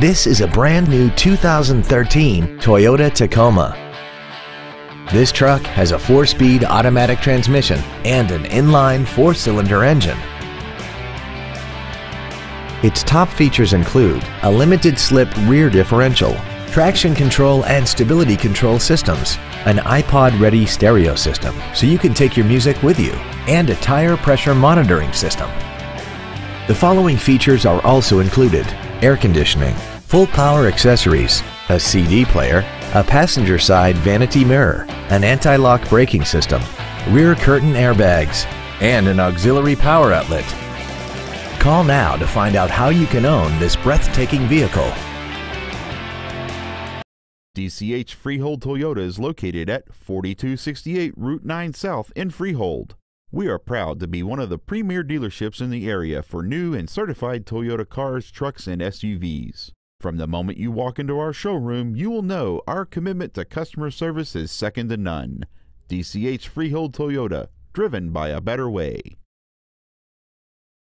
This is a brand new 2013 Toyota Tacoma. This truck has a four-speed automatic transmission and an inline four-cylinder engine. Its top features include a limited slip rear differential, traction control and stability control systems, an iPod-ready stereo system so you can take your music with you, and a tire pressure monitoring system. The following features are also included air conditioning, full power accessories, a CD player, a passenger side vanity mirror, an anti-lock braking system, rear curtain airbags, and an auxiliary power outlet. Call now to find out how you can own this breathtaking vehicle. DCH Freehold Toyota is located at 4268 Route 9 South in Freehold. We are proud to be one of the premier dealerships in the area for new and certified Toyota cars, trucks, and SUVs. From the moment you walk into our showroom, you will know our commitment to customer service is second to none. DCH Freehold Toyota, driven by a better way.